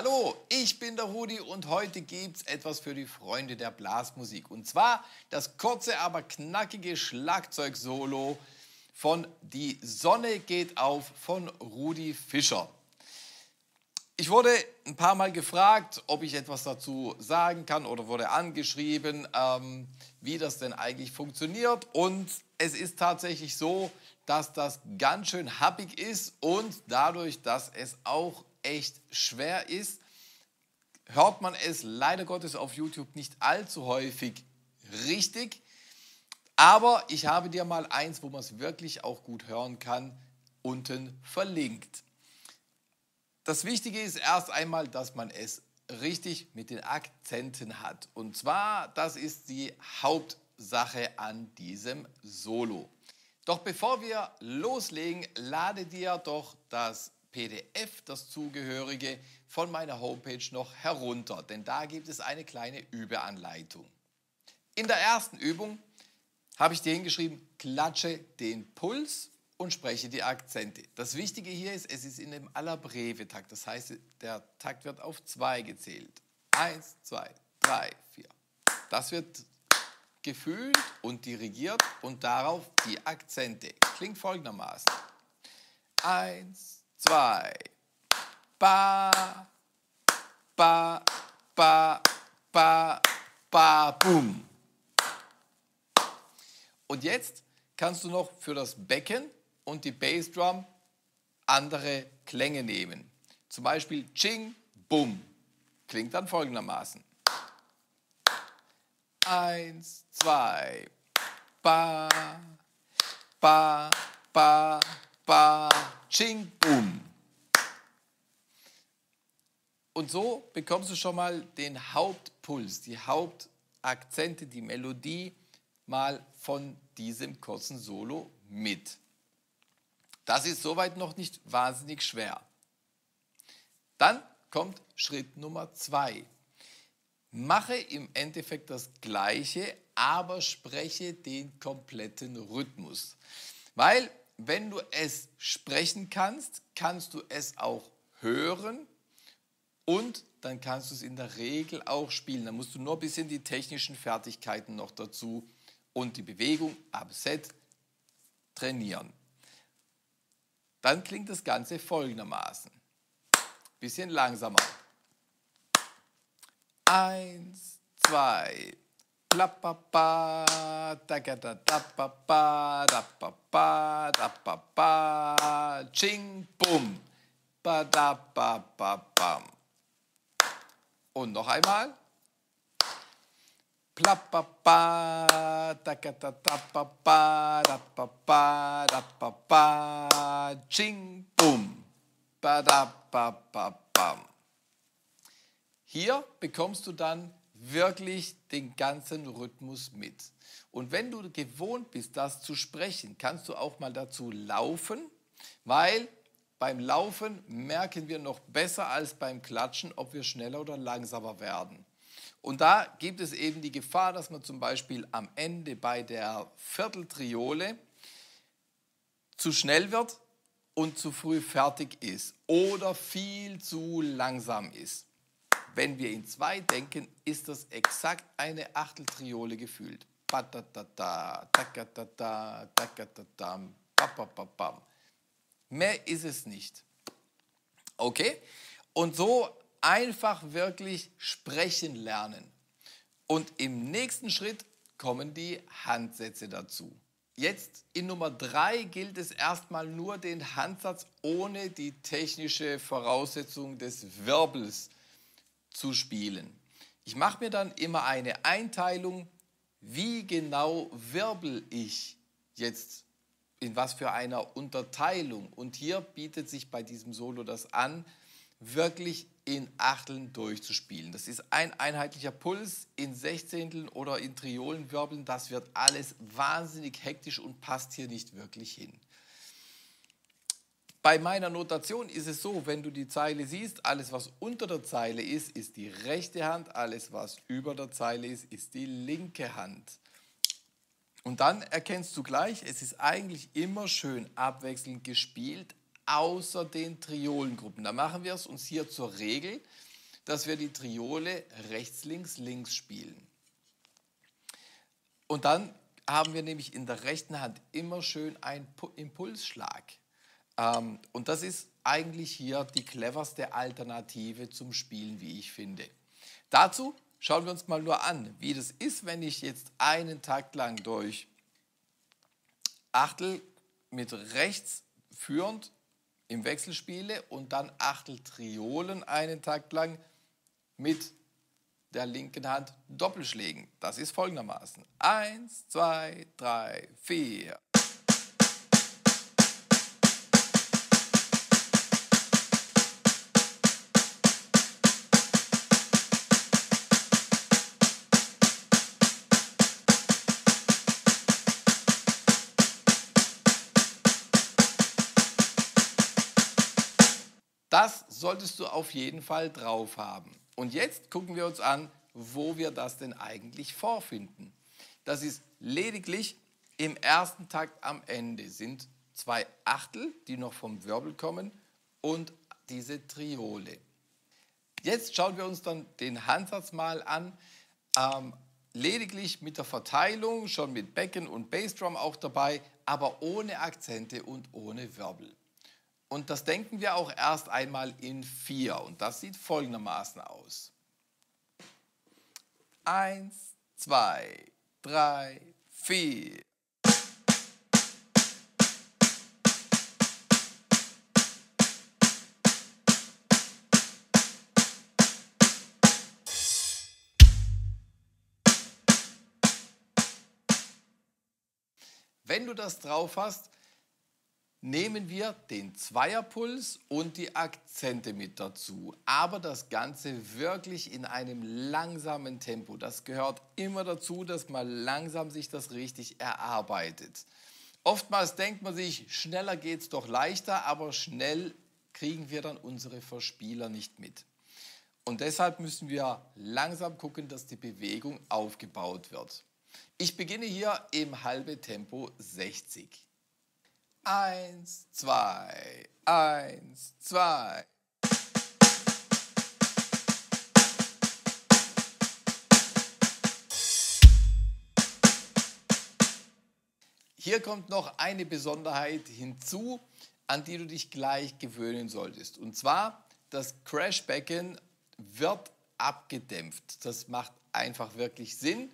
Hallo, ich bin der Rudi und heute gibt's etwas für die Freunde der Blasmusik. Und zwar das kurze, aber knackige Schlagzeug-Solo von Die Sonne geht auf von Rudi Fischer. Ich wurde ein paar Mal gefragt, ob ich etwas dazu sagen kann oder wurde angeschrieben, ähm, wie das denn eigentlich funktioniert. Und es ist tatsächlich so, dass das ganz schön happig ist und dadurch, dass es auch echt schwer ist, hört man es leider Gottes auf YouTube nicht allzu häufig richtig. Aber ich habe dir mal eins, wo man es wirklich auch gut hören kann, unten verlinkt. Das Wichtige ist erst einmal, dass man es richtig mit den Akzenten hat. Und zwar, das ist die Hauptsache an diesem Solo. Doch bevor wir loslegen, lade dir doch das PDF, das zugehörige, von meiner Homepage noch herunter, denn da gibt es eine kleine Übeanleitung. In der ersten Übung habe ich dir hingeschrieben, klatsche den Puls und spreche die Akzente. Das Wichtige hier ist, es ist in dem Allerbreve-Takt. Das heißt, der Takt wird auf zwei gezählt. Eins, zwei, drei, vier. Das wird gefühlt und dirigiert und darauf die Akzente. Klingt folgendermaßen. Eins, zwei, ba, ba, ba, ba, ba, boom. Und jetzt kannst du noch für das Becken und die Bassdrum andere Klänge nehmen. Zum Beispiel Ching, Bum. Klingt dann folgendermaßen. Eins, zwei, ba, ba, ba, ba, Ching, Bum. Und so bekommst du schon mal den Hauptpuls, die Hauptakzente, die Melodie mal von diesem kurzen Solo mit. Das ist soweit noch nicht wahnsinnig schwer. Dann kommt Schritt Nummer zwei. Mache im Endeffekt das Gleiche, aber spreche den kompletten Rhythmus. Weil wenn du es sprechen kannst, kannst du es auch hören und dann kannst du es in der Regel auch spielen. Dann musst du nur ein bisschen die technischen Fertigkeiten noch dazu und die Bewegung ab Set trainieren. Dann klingt das Ganze folgendermaßen. Bisschen langsamer. Eins, zwei, Plapapa, da da da da ba ba bum da ba ba bam. Und noch einmal. Plapapa, da da da da ba ba bum da ba bam. Hier bekommst du dann wirklich den ganzen Rhythmus mit. Und wenn du gewohnt bist, das zu sprechen, kannst du auch mal dazu laufen, weil beim Laufen merken wir noch besser als beim Klatschen, ob wir schneller oder langsamer werden. Und da gibt es eben die Gefahr, dass man zum Beispiel am Ende bei der Vierteltriole zu schnell wird und zu früh fertig ist oder viel zu langsam ist. Wenn wir in zwei denken, ist das exakt eine Achteltriole gefühlt. Mehr ist es nicht. Okay? Und so einfach wirklich sprechen lernen. Und im nächsten Schritt kommen die Handsätze dazu. Jetzt in Nummer 3 gilt es erstmal nur den Handsatz ohne die technische Voraussetzung des Wirbels zu spielen. Ich mache mir dann immer eine Einteilung, wie genau wirbel ich jetzt in was für einer Unterteilung. Und hier bietet sich bei diesem Solo das an, wirklich in Achteln durchzuspielen. Das ist ein einheitlicher Puls in Sechzehnteln oder in Triolenwirbeln. Das wird alles wahnsinnig hektisch und passt hier nicht wirklich hin. Bei meiner Notation ist es so, wenn du die Zeile siehst, alles was unter der Zeile ist, ist die rechte Hand, alles was über der Zeile ist, ist die linke Hand. Und dann erkennst du gleich, es ist eigentlich immer schön abwechselnd gespielt, außer den Triolengruppen. Da machen wir es uns hier zur Regel, dass wir die Triole rechts, links, links spielen. Und dann haben wir nämlich in der rechten Hand immer schön einen Impulsschlag. Ähm, und das ist eigentlich hier die cleverste Alternative zum Spielen, wie ich finde. Dazu schauen wir uns mal nur an, wie das ist, wenn ich jetzt einen Takt lang durch Achtel mit rechts führend im Wechsel spiele und dann Achtel Triolen einen Takt lang mit der linken Hand Doppelschlägen. Das ist folgendermaßen. Eins, zwei, drei, vier. Solltest du auf jeden Fall drauf haben. Und jetzt gucken wir uns an, wo wir das denn eigentlich vorfinden. Das ist lediglich im ersten Takt am Ende sind zwei Achtel, die noch vom Wirbel kommen und diese Triole. Jetzt schauen wir uns dann den Handsatz mal an. Ähm, lediglich mit der Verteilung, schon mit Becken und Bassdrum auch dabei, aber ohne Akzente und ohne Wirbel. Und das denken wir auch erst einmal in vier. Und das sieht folgendermaßen aus. Eins, zwei, drei, vier. Wenn du das drauf hast, nehmen wir den Zweierpuls und die Akzente mit dazu. Aber das Ganze wirklich in einem langsamen Tempo. Das gehört immer dazu, dass man langsam sich das richtig erarbeitet. Oftmals denkt man sich, schneller geht es doch leichter, aber schnell kriegen wir dann unsere Verspieler nicht mit. Und deshalb müssen wir langsam gucken, dass die Bewegung aufgebaut wird. Ich beginne hier im halbe Tempo 60. Eins, zwei, eins, zwei. Hier kommt noch eine Besonderheit hinzu, an die du dich gleich gewöhnen solltest. Und zwar, das Crashbecken wird abgedämpft. Das macht einfach wirklich Sinn,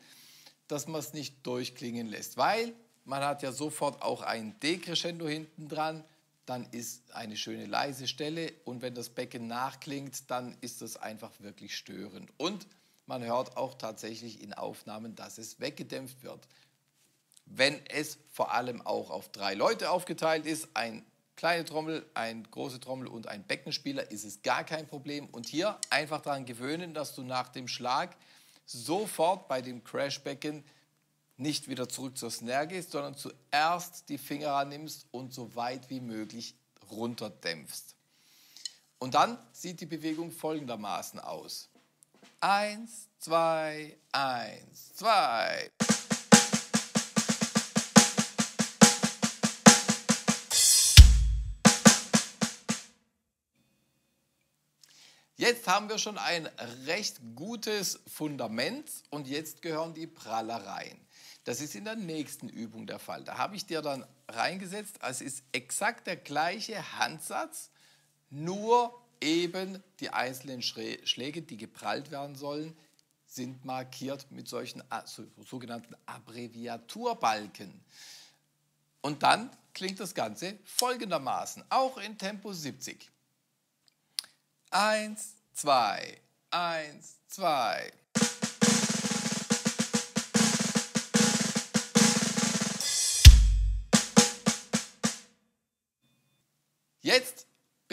dass man es nicht durchklingen lässt, weil man hat ja sofort auch ein Decrescendo hinten dran, dann ist eine schöne leise Stelle und wenn das Becken nachklingt, dann ist das einfach wirklich störend. Und man hört auch tatsächlich in Aufnahmen, dass es weggedämpft wird. Wenn es vor allem auch auf drei Leute aufgeteilt ist, ein kleine Trommel, ein große Trommel und ein Beckenspieler, ist es gar kein Problem. Und hier einfach daran gewöhnen, dass du nach dem Schlag sofort bei dem Crashbecken nicht wieder zurück zur Snare gehst, sondern zuerst die Finger rannimmst und so weit wie möglich runterdämpfst. Und dann sieht die Bewegung folgendermaßen aus. Eins, zwei, eins, zwei. Jetzt haben wir schon ein recht gutes Fundament und jetzt gehören die Prallereien. Das ist in der nächsten Übung der Fall. Da habe ich dir dann reingesetzt, es ist exakt der gleiche Handsatz, nur eben die einzelnen Schläge, die geprallt werden sollen, sind markiert mit solchen sogenannten Abbreviaturbalken. Und dann klingt das Ganze folgendermaßen, auch in Tempo 70. Eins, zwei, eins, zwei.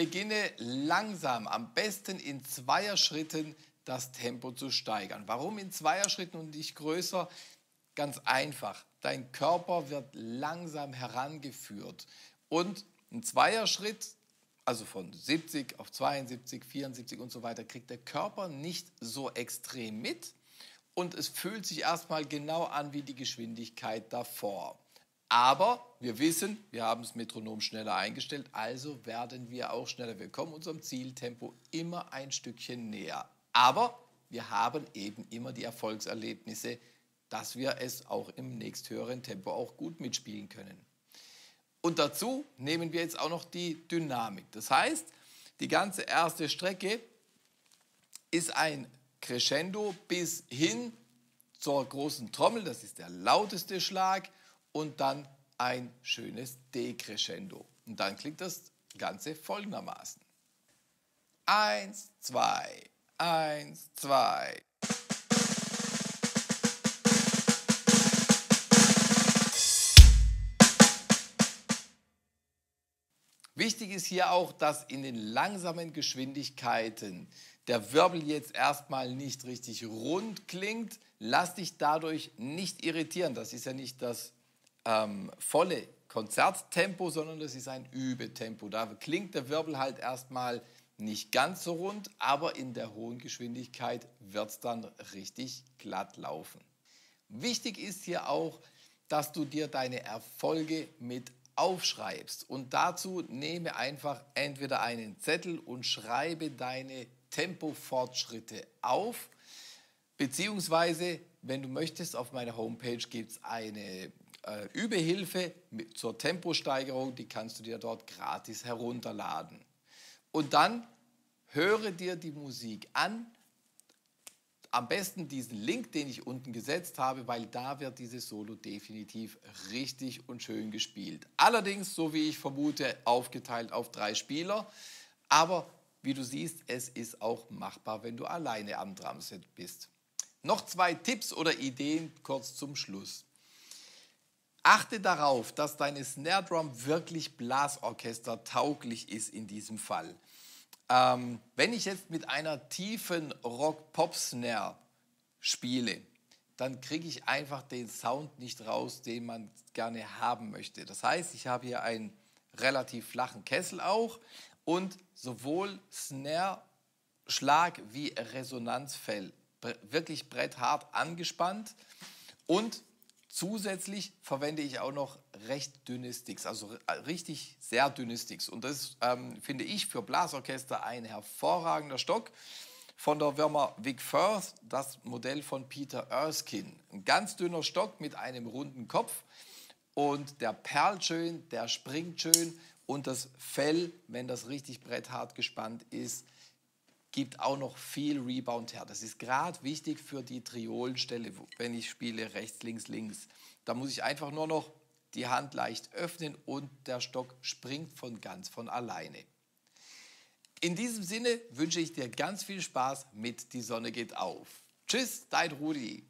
Beginne langsam, am besten in Zweierschritten das Tempo zu steigern. Warum in Zweierschritten und nicht größer? Ganz einfach. Dein Körper wird langsam herangeführt. Und ein Zweierschritt, also von 70 auf 72, 74 und so weiter, kriegt der Körper nicht so extrem mit. Und es fühlt sich erstmal genau an wie die Geschwindigkeit davor. Aber wir wissen, wir haben das Metronom schneller eingestellt, also werden wir auch schneller. Wir kommen unserem Zieltempo immer ein Stückchen näher. Aber wir haben eben immer die Erfolgserlebnisse, dass wir es auch im nächsthöheren Tempo auch gut mitspielen können. Und dazu nehmen wir jetzt auch noch die Dynamik. Das heißt, die ganze erste Strecke ist ein Crescendo bis hin zur großen Trommel, das ist der lauteste Schlag, und dann ein schönes Decrescendo. Und dann klingt das Ganze folgendermaßen. Eins, zwei, eins, zwei. Wichtig ist hier auch, dass in den langsamen Geschwindigkeiten der Wirbel jetzt erstmal nicht richtig rund klingt. Lass dich dadurch nicht irritieren. Das ist ja nicht das ähm, volle Konzerttempo, sondern das ist ein Übetempo. Da klingt der Wirbel halt erstmal nicht ganz so rund, aber in der hohen Geschwindigkeit wird es dann richtig glatt laufen. Wichtig ist hier auch, dass du dir deine Erfolge mit aufschreibst. Und dazu nehme einfach entweder einen Zettel und schreibe deine Tempofortschritte auf, beziehungsweise, wenn du möchtest, auf meiner Homepage gibt es eine äh, Übehilfe zur Temposteigerung, die kannst du dir dort gratis herunterladen. Und dann höre dir die Musik an. Am besten diesen Link, den ich unten gesetzt habe, weil da wird dieses Solo definitiv richtig und schön gespielt. Allerdings, so wie ich vermute, aufgeteilt auf drei Spieler. Aber wie du siehst, es ist auch machbar, wenn du alleine am Drumset bist. Noch zwei Tipps oder Ideen kurz zum Schluss. Achte darauf, dass deine Snare Drum wirklich Blasorchester tauglich ist in diesem Fall. Ähm, wenn ich jetzt mit einer tiefen Rock-Pop-Snare spiele, dann kriege ich einfach den Sound nicht raus, den man gerne haben möchte. Das heißt, ich habe hier einen relativ flachen Kessel auch und sowohl Snare, Schlag wie Resonanzfell wirklich bretthart angespannt und Zusätzlich verwende ich auch noch recht dünne Sticks, also äh, richtig sehr dünne Sticks. Und das ähm, finde ich für Blasorchester ein hervorragender Stock von der Firma Vic Firth, das Modell von Peter Erskine. Ein ganz dünner Stock mit einem runden Kopf und der perlt schön, der springt schön und das Fell, wenn das richtig bretthart gespannt ist, gibt auch noch viel Rebound her. Das ist gerade wichtig für die Triolenstelle, wenn ich spiele rechts, links, links. Da muss ich einfach nur noch die Hand leicht öffnen und der Stock springt von ganz von alleine. In diesem Sinne wünsche ich dir ganz viel Spaß mit Die Sonne geht auf. Tschüss, dein Rudi.